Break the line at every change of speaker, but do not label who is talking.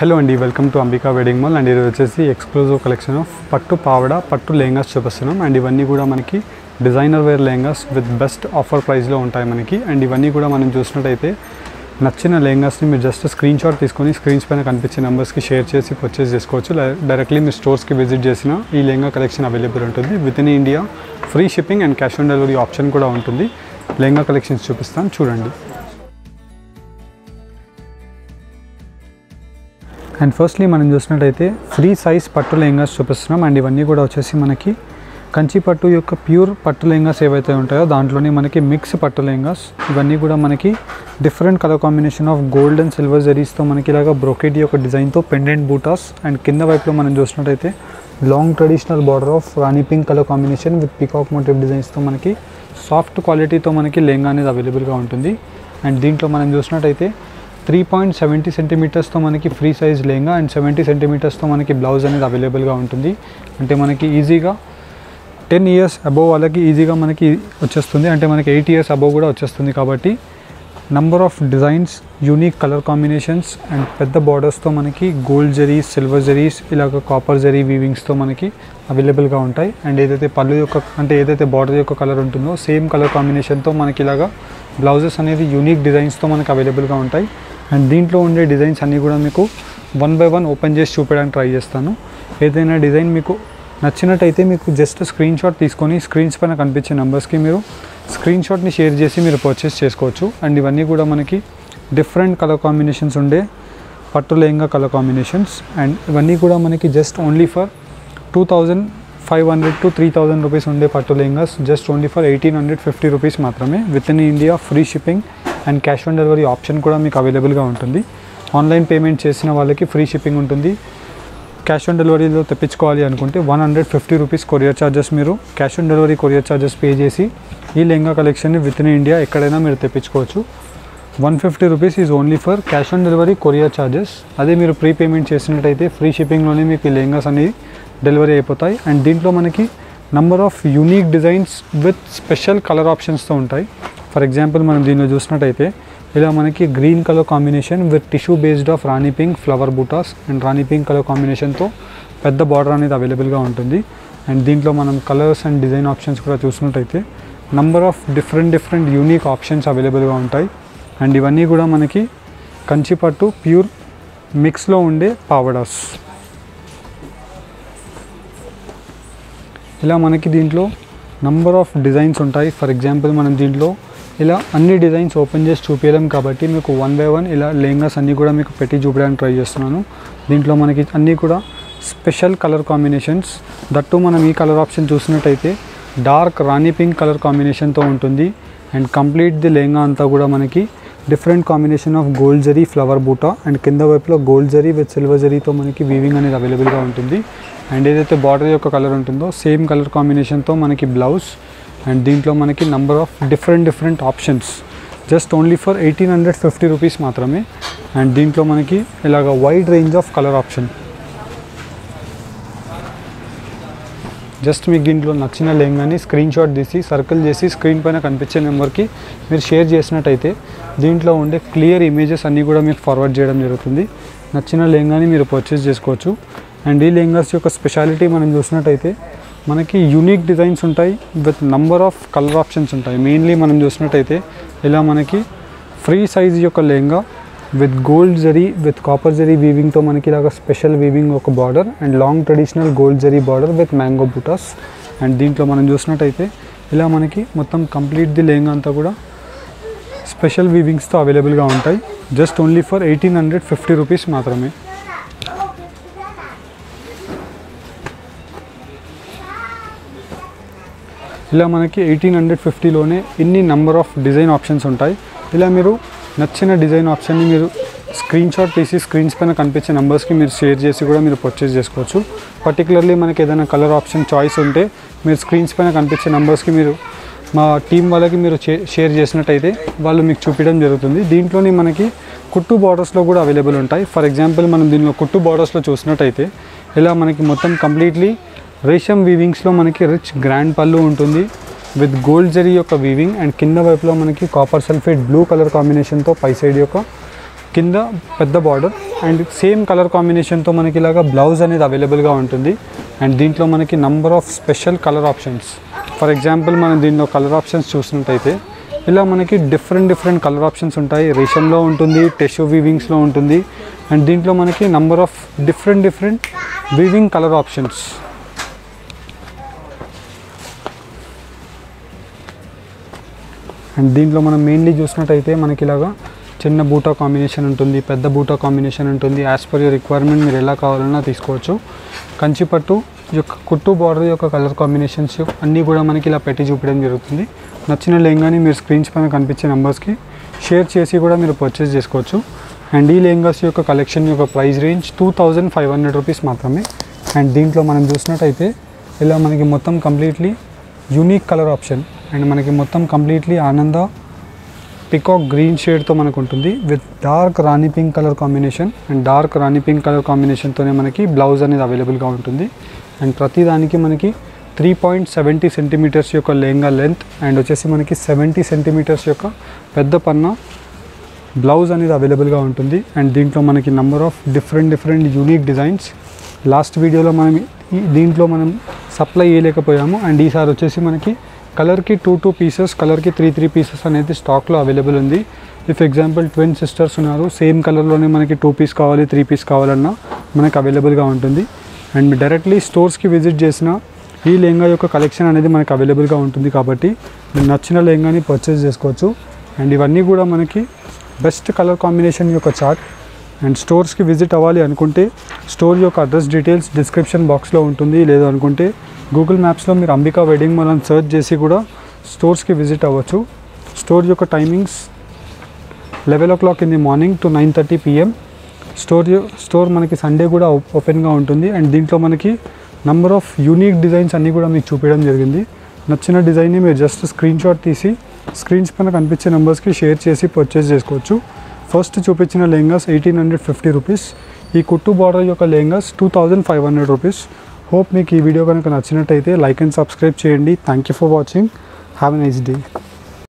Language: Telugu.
హలో అండి welcome to Ambika wedding mall and ఇది వచ్చేసి ఎక్స్క్లూజివ్ కలెక్షన్ ఆఫ్ పట్టు పావడ పట్టు లెహంగాస్ చూపిస్తున్నాం. అండ్ ఇవన్నీ కూడా మనకి designer wear lehengas with best offer ప్రైస్లో ఉంటాయి మనకి. అండ్ ఇవన్నీ కూడా మనం చూసినట్టయితే నచ్చిన లెహంగాస్ని మీరు జస్ట్ స్క్రీన్ షాట్ తీసుకొని స్క్రీన్స్ పైన కనిపించే నెంబర్స్కి షేర్ చేసి పర్చేస్ చేసుకోవచ్చు. డైరెక్ట్లీ మీ స్టోర్స్కి విజిట్ చేసిన ఈ లెహంగా కలెక్షన్ అవైలబుల్ ఉంటుంది. Within India free shipping and cash on delivery option కూడా ఉంటుంది. లెహంగా కలెక్షన్స్ చూపిస్తాను చూడండి. అండ్ ఫస్ట్లీ మనం చూసినట్టయితే ఫ్రీ సైజ్ పట్టు లెహంగాస్ చూపిస్తున్నాం. అండ్ ఇవన్నీ కూడా వచ్చేసి మనకి కంచి పట్టు యొక్క ప్యూర్ పట్టు లెహంగాస్ ఏవైతే ఉంటాయో దాంట్లోనే మనకి మిక్స్ పట్టు లెహంగాస్. ఇవన్నీ కూడా మనకి different colour combination of gold and silver జరీస్తో మనకి ఇలాగ బ్రొకెట్ యొక్క డిజైన్తో పెండెంట్ బూటాస్ అండ్ కింద వైపులో మనం చూసినట్టయితే long traditional border of rani pink colour combination with peacock motif డిజైన్స్తో మనకి సాఫ్ట్ క్వాలిటీతో మనకి లెహంగా అనేది అవైలబుల్గా ఉంటుంది. అండ్ దీంట్లో మనం చూసినట్టయితే త్రీ పాయింట్ సెవెంటీ సెంటీమీటర్స్తో మనకి free size lehenga and seventy సెంటీమీటర్స్తో మనకి బ్లౌజ్ అనేది అవైలబుల్గా ఉంటుంది. అంటే మనకి ఈజీగా టెన్ ఇయర్స్ అబోవ్ వాళ్ళకి ఈజీగా మనకి వచ్చేస్తుంది. అంటే మనకి ఎయిట్ ఇయర్స్ అబోవ్ కూడా వచ్చేస్తుంది కాబట్టి number of designs unique colour combinations and పెద్ద బార్డర్స్తో మనకి గోల్డ్ జరీస్ సిల్వర్ జరీస్ ఇలాగ కాపర్ జరీ వీవింగ్స్తో మనకి అవైలబుల్గా ఉంటాయి. అండ్ ఏదైతే పళ్ళు యొక్క అంటే ఏదైతే బార్డర్ యొక్క కలర్ ఉంటుందో సేమ్ కలర్ కాంబినేషన్తో మనకి ఇలాగా బ్లౌజెస్ అనేది యూనిక్ డిజైన్స్తో మనకి అవైలబుల్గా ఉంటాయి. అండ్ దీంట్లో ఉండే డిజైన్స్ అన్నీ కూడా మీకు వన్ బై వన్ ఓపెన్ చేసి చూపించడానికి ట్రై చేస్తాను. ఏదైనా డిజైన్ మీకు నచ్చినట్టయితే మీకు జస్ట్ స్క్రీన్ షాట్ తీసుకొని స్క్రీన్స్ పైన కనిపించే నెంబర్స్కి మీరు స్క్రీన్ షాట్ని షేర్ చేసి మీరు పర్చేస్ చేసుకోవచ్చు. అండ్ ఇవన్నీ కూడా మనకి డిఫరెంట్ కలర్ కాంబినేషన్స్ ఉండే పట్టు లెహంగా కలర్ కాంబినేషన్స్ అండ్ ఇవన్నీ కూడా మనకి just only for two thousand five hundred to three thousand rupees ఉండే పట్టు lehengas just only for eighteen hundred fifty rupees మాత్రమే. With in India free shipping and cash on delivery option కూడా మీకు అవైలబుల్గా ఉంటుంది. ఆన్లైన్ పేమెంట్ చేసిన వాళ్ళకి ఫ్రీ షిప్పింగ్ ఉంటుంది. క్యాష్ ఆన్ డెలివరీలో తెప్పించుకోవాలి అనుకుంటే one hundred fifty rupees courier charges మీరు cash on delivery courier charges pay చేసి ఈ లెహంగా కలెక్షన్ని విత్ ఇన్ ఇండియా ఎక్కడైనా మీరు తెప్పించుకోవచ్చు. One fifty rupees is only for cash on delivery courier charges అదే మీరు ప్రీ పేమెంట్ చేసినట్టయితే ఫ్రీ షిప్పింగ్లోనే మీకు ఈ లెహంగాస్ అనేది డెలివరీ అయిపోతాయి. అండ్ దీంట్లో మనకి number of unique designs with special colour ఆప్షన్స్తో ఉంటాయి. ఫర్ ఎగ్జాంపుల్ మనం దీనిలో చూసినట్టయితే ఇలా మనకి green colour combination with tissue based of rani pink flower butas and rani pink colour కాంబినేషన్తో పెద్ద బార్డర్ అనేది అవైలబుల్గా ఉంటుంది. అండ్ దీంట్లో మనం కలర్స్ అండ్ డిజైన్ ఆప్షన్స్ కూడా చూసినట్టయితే number of different different unique options అవైలబుల్గా ఉంటాయి. అండ్ ఇవన్నీ కూడా మనకి కంచిపట్టు ప్యూర్ మిక్స్లో ఉండే పావడాస్. ఇలా మనకి దీంట్లో నంబర్ ఆఫ్ డిజైన్స్ ఉంటాయి. ఫర్ ఎగ్జాంపుల్ మనం దీంట్లో ఇలా అన్ని డిజైన్స్ ఓపెన్ చేసి చూపించలేం కాబట్టి మీకు వన్ బై వన్ ఇలా లెహంగాస్ అన్నీ కూడా మీకు పెట్టి చూపించడానికి ట్రై చేస్తున్నాను. దీంట్లో మనకి అన్నీ కూడా స్పెషల్ కలర్ కాంబినేషన్స్ దట్టు మనం ఈ కలర్ ఆప్షన్ చూసినట్టయితే డార్క్ రాణి పింక్ కలర్ కాంబినేషన్తో ఉంటుంది. అండ్ కంప్లీట్ ది లెహంగా అంతా కూడా మనకి different combination of gold zari flower buta and కింద వైపులో గోల్డ్ జరీ విత్ సిల్వర్ జరీతో మనకి వీవింగ్ అనేది అవైలబుల్గా ఉంటుంది. అండ్ ఏదైతే బార్డర్ యొక్క కలర్ ఉంటుందో సేమ్ కలర్ కాంబినేషన్తో మనకి బ్లౌజ్ అండ్ దీంట్లో మనకి number of different different options just only for eighteen hundred fifty rupees మాత్రమే. అండ్ దీంట్లో మనకి ఇలాగ wide range of colour option just మీకు దీంట్లో నచ్చిన లెహంగాని స్క్రీన్ షాట్ తీసి సర్కిల్ చేసి స్క్రీన్ పైన కనిపించే నెంబర్కి మీరు షేర్ చేసినట్టయితే దీంట్లో ఉండే క్లియర్ ఇమేజెస్ అన్నీ కూడా మీకు ఫార్వర్డ్ చేయడం జరుగుతుంది. నచ్చిన లెహంగాని మీరు పర్చేస్ చేసుకోవచ్చు. అండ్ ఈ లెహంగాస్ యొక్క స్పెషాలిటీ మనం చూసినట్టయితే మనకి యూనిక్ డిజైన్స్ ఉంటాయి with number of colour options ఉంటాయి. మెయిన్లీ మనం చూసినట్టయితే ఇలా మనకి ఫ్రీ సైజ్ యొక్క lehenga with gold zari with copper zari వీవింగ్తో మనకి ఇలాగ స్పెషల్ వీవింగ్ ఒక border and long traditional gold zari border with mango butas and దీంట్లో మనం చూసినట్టయితే ఇలా మనకి మొత్తం కంప్లీట్ ది లెహంగా అంతా కూడా స్పెషల్ వీవింగ్స్తో అవైలబుల్గా ఉంటాయి. Just only for eighteen hundred fifty rupees మాత్రమే. ఇలా మనకి ఎయిటీన్ హండ్రెడ్ ఫిఫ్టీలోనే ఇన్ని నెంబర్ ఆఫ్ డిజైన్ ఆప్షన్స్ ఉంటాయి. ఇలా మీరు నచ్చిన డిజైన్ ఆప్షన్ని మీరు స్క్రీన్ షాట్ తీసి స్క్రీన్స్ పైన కనిపించే నెంబర్స్కి మీరు షేర్ చేసి కూడా మీరు పర్చేస్ చేసుకోవచ్చు. పర్టికులర్లీ మనకి ఏదైనా కలర్ ఆప్షన్ చాయిస్ ఉంటే మీరు స్క్రీన్స్ పైన కనిపించే నెంబర్స్కి మీరు మా టీం వాళ్ళకి మీరు షేర్ చేసినట్టయితే వాళ్ళు మీకు చూపించడం జరుగుతుంది. దీంట్లోని మనకి కుట్టు బార్డర్స్లో కూడా అవైలబుల్ ఉంటాయి. ఫర్ ఎగ్జాంపుల్ మనం దీనిలో కుట్టు బార్డర్స్లో చూసినట్టయితే ఇలా మనకి మొత్తం కంప్లీట్లీ రేషం వీవింగ్స్లో మనకి రిచ్ గ్రాండ్ పళ్ళు ఉంటుంది. విత్ గోల్డ్ జరీ యొక్క వీవింగ్ అండ్ కింద వైపులో మనకి కాపర్ సల్ఫేట్ బ్లూ కలర్ కాంబినేషన్తో పై సైడ్ యొక్క కింద పెద్ద బార్డర్ అండ్ సేమ్ కలర్ కాంబినేషన్తో మనకి ఇలాగా బ్లౌజ్ అనేది అవైలబుల్గా ఉంటుంది. అండ్ దీంట్లో మనకి number of special colour options for example మనం దీనిలో కలర్ ఆప్షన్స్ చూసినట్టయితే ఇలా మనకి డిఫరెంట్ డిఫరెంట్ కలర్ ఆప్షన్స్ ఉంటాయి. రేషంలో ఉంటుంది టెషో వీవింగ్స్లో ఉంటుంది. అండ్ దీంట్లో మనకి number of different different weaving colour options and దీంట్లో మనం మెయిన్లీ చూసినట్టయితే మనకి ఇలాగా చిన్న బూటా కాంబినేషన్ ఉంటుంది పెద్ద బూటా కాంబినేషన్ ఉంటుంది. యాజ్ పర్ యూర్ రిక్వైర్మెంట్ మీరు ఎలా కావాలన్నా తీసుకోవచ్చు. కంచిపట్టు యొక్క కుట్టు బార్డర్ యొక్క కలర్ కాంబినేషన్స్ అన్నీ కూడా మనకి ఇలా పెట్టి చూపించడం జరుగుతుంది. నచ్చిన లెహంగాని మీరు స్క్రీన్స్ పైన కనిపించే నెంబర్స్కి షేర్ చేసి కూడా మీరు పర్చేస్ చేసుకోవచ్చు. అండ్ ఈ లెహంగాస్ యొక్క కలెక్షన్ యొక్క price range two thousand five hundred rupees మాత్రమే. అండ్ దీంట్లో మనం చూసినట్టయితే ఇలా మనకి మొత్తం completely unique colour option and మనకి మొత్తం కంప్లీట్లీ ఆనంద పికాక్ గ్రీన్ షేడ్తో మనకు ఉంటుంది with dark rani pink colour combination and dark rani pink colour కాంబినేషన్తోనే మనకి బ్లౌజ్ అనేది అవైలబుల్గా ఉంటుంది. అండ్ ప్రతి దానికి మనకి త్రీ పాయింట్ సెవెంటీ సెంటీమీటర్స్ యొక్క లెహంగా లెంత్ అండ్ వచ్చేసి మనకి సెవెంటీ సెంటీమీటర్స్ యొక్క పెద్ద పన్న బ్లౌజ్ అనేది అవైలబుల్గా ఉంటుంది. అండ్ దీంట్లో మనకి number of different different unique designs. Last వీడియోలో మనం దీంట్లో మనం సప్లై చేయలేకపోయాము. అండ్ ఈసారి వచ్చేసి మనకి కలర్కి టూ టూ పీసెస్ కలర్కి త్రీ త్రీ పీసెస్ అనేది స్టాక్లో అవైలబుల్ ఉంది. ఇఫ్ ఎగ్జాంపుల్ ట్విన్ సిస్టర్స్ ఉన్నారు సేమ్ కలర్లోనే మనకి టూ పీస్ కావాలి త్రీ పీస్ కావాలన్నా మనకి అవైలబుల్గా ఉంటుంది. అండ్ డైరెక్ట్లీ స్టోర్స్కి విజిట్ చేసిన ఈ లెహంగా యొక్క కలెక్షన్ అనేది మనకి అవైలబుల్గా ఉంటుంది కాబట్టి మీరు నచ్చిన లెహంగాని పర్చేస్ చేసుకోవచ్చు. అండ్ ఇవన్నీ కూడా మనకి బెస్ట్ కలర్ కాంబినేషన్ యొక్క చార్ట్ అండ్ స్టోర్స్కి విజిట్ అవ్వాలి అనుకుంటే స్టోర్ యొక్క అడ్రస్ డీటెయిల్స్ డిస్క్రిప్షన్ బాక్స్లో ఉంటుంది. లేదనుకుంటే గూగుల్ మ్యాప్స్లో మీరు అంబికా వెడ్డింగ్ మనం సెర్చ్ చేసి కూడా స్టోర్స్కి విజిట్ అవ్వచ్చు. స్టోర్ యొక్క timings eleven o'clock in the morning to nine thirty PM store store మనకి సండే కూడా ఓపెన్గా ఉంటుంది. అండ్ దీంట్లో మనకి నంబర్ ఆఫ్ యూనిక్ డిజైన్స్ అన్నీ కూడా మీకు చూపించడం జరిగింది. నచ్చిన డిజైన్ని మీరు జస్ట్ స్క్రీన్ షాట్ తీసి స్క్రీన్స్ పైన కనిపించే నెంబర్స్కి షేర్ చేసి పర్చేస్ చేసుకోవచ్చు. ఫస్ట్ చూపించిన lehengas eighteen hundred fifty rupees ఈ కుట్టు బార్డర్ యొక్క lehengas two thousand five hundred rupees hope మీకు ఈ వీడియో కనుక నచ్చినట్టయితే లైక్ అండ్ సబ్స్క్రైబ్ చేయండి. Thank you for watching have a nice day